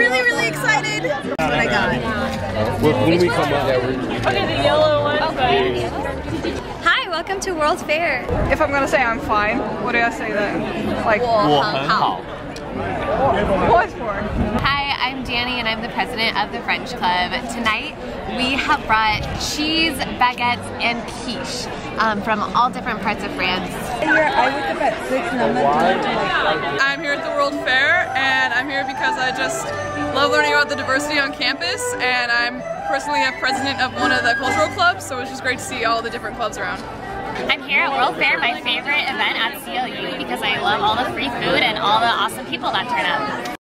really, really excited. That's what I got. When, when we come out, yeah, we're, Okay, the yellow one. Okay. Hi, welcome to World Fair. If I'm gonna say I'm fine, what do I say then? Like, 我很好。 what for? Hi, I'm Danny and I'm the president of the French Club. Tonight we have brought cheese, baguettes, and quiche um, from all different parts of France. I'm here at the World Fair, and I'm here because I just love learning about the diversity on campus, and I'm personally a president of one of the cultural clubs, so it's just great to see all the different clubs around. I'm here at World Fair, my favorite event at CLU because I love all the free food and all the awesome people that turn up.